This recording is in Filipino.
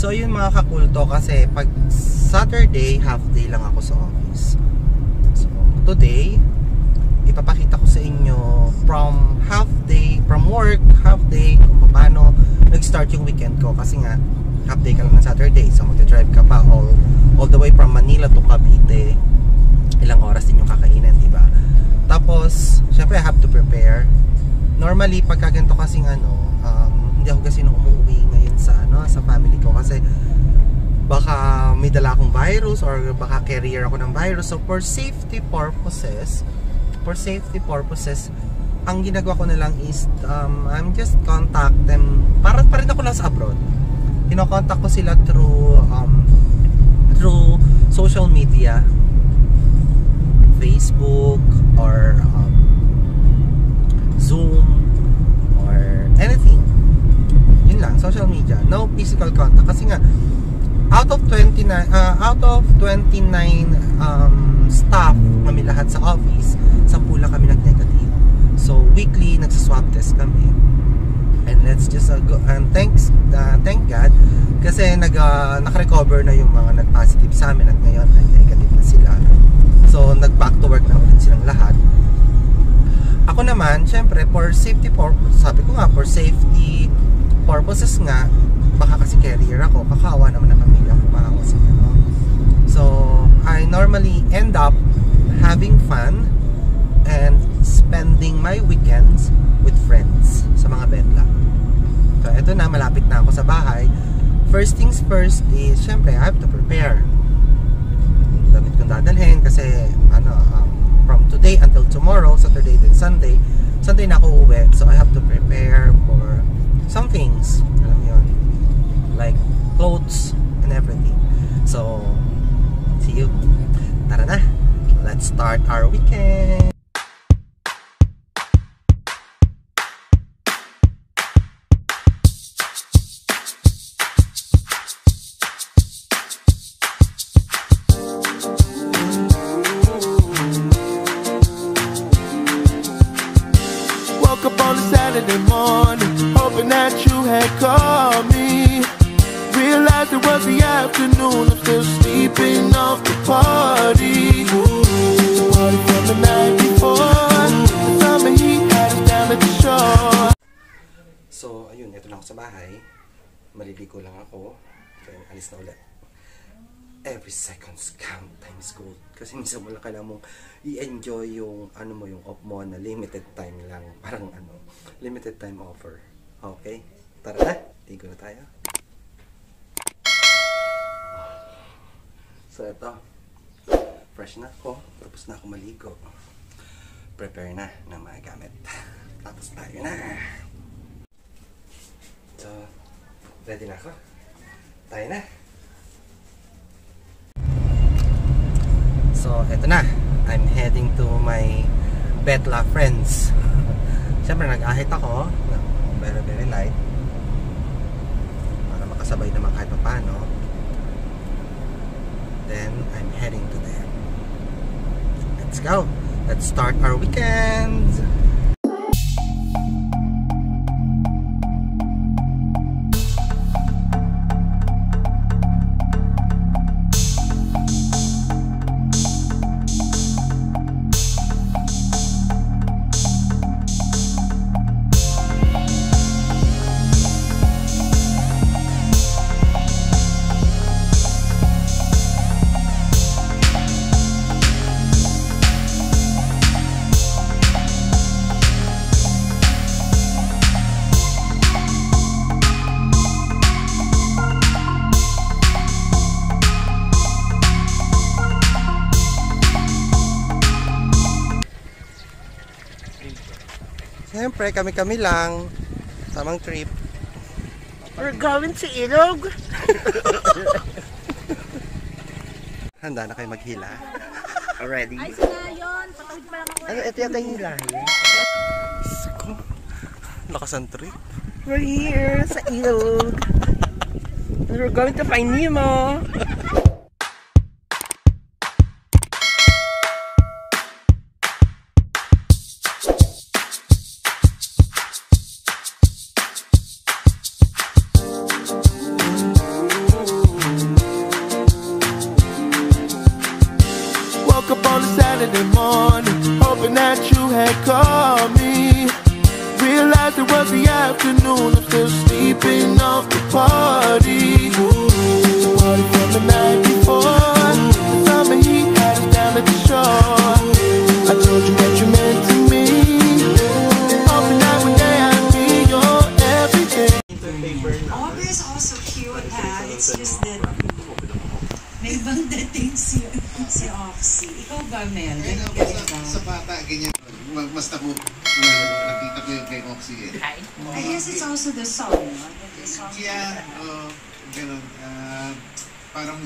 So yun mga kakulto kasi pag Saturday, half day lang ako sa office. So today, ipapakita ko sa inyo from half day, from work, half day, kung paano nag-start yung weekend ko kasi nga half day ka lang ng Saturday so magta-drive ka pa all, all the way from Manila to Cavite ilang oras din yung kakainin, di ba? Tapos, syempre I have to prepare normally pagka ganito kasing ano um, hindi ako kasi nung umuwi ngayon sa ano sa family ko may dala akong virus or baka carrier ako ng virus. So for safety purposes for safety purposes ang ginagawa ko na lang is um, I'm just contact them. Para pa rin ako lang sa abroad. Kinokontak ko sila through um, through social media. Facebook or um, Zoom or anything yun lang social media no physical contact kasi nga out of 29 uh, out of 29 um, staff kami lahat sa office 10 lang kami nag-negative. So weekly nagsaswab test kami. And let's just uh, go and thanks uh, thank God kasi nag uh, naka-recover na yung mga nag-positive sa amin at ngayon ay negative na sila. So nag back to work na ulit silang lahat. Ako naman syempre for safety purpose sabi ko nga for safety purposes nga baka kasi carrier ako kakawa naman ang pamilya ko baka kasi ano so I normally end up having fun and spending my weekends with friends sa mga bedla so eto na malapit na ako sa bahay. First things first is syempre I have to prepare. Damit kong dadalhin kasi ano um, from today until tomorrow Saturday then Sunday Sunday na ako uuwi. So I have to prepare for some things alam yun like clothes and everything. So see you. Tara na. Let's start our weekend. Woke up on a Saturday morning, hoping that you had called me. Realized it was the afternoon, I'm still sleeping off the party. Party from the night before, summer heat us down at the shore. So, ayun, ito na ako sa bahay. Maliligo lang ako. Then, alis na ulit. Every seconds count times gold. Kasi minsan lang kailangan mong i-enjoy yung, ano mo, yung off mo na limited time lang. Parang ano, limited time offer. Okay? Tara na, ligo na tayo. So, ito. Fresh na ako. Tapos na ako maligo. Prepare na ng mga gamit. Tapos tayo na. So, ready na ako. Tayo na. So, eto na. I'm heading to my Betla friends. Siyempre, nag-ahit ako. Very, very light. Para makasabay naman kahit paano. Then, I'm heading to them. Let's go. Let's start our weekend. Siyempre, kami-kami lang. Tamang trip. We're going to Ilog. Handa na kayo maghila. Already? Ay, sila yun. Patawid pa lang ako. Ano, ito yata yung hilahin. Lakas ang trip. We're here sa Ilog. And we're going to find Nemo. Saturday morning, hoping that you had called me. Realized it was the afternoon, I'm still sleeping off the party. The party from the night before, the summer heat had us down at the shore. I told you what you meant to me, hoping that one day I'd be your everything. Is also cute, ha? It's just that may ibang dating si, si oh, Oxy. Ikaw ba, Mel? Sa bata, ganyan. Naku, na- nakita ko yung kay Oxy eh. I guess it's also the song, no? The song. Kaya, oh, ganun. ah, parang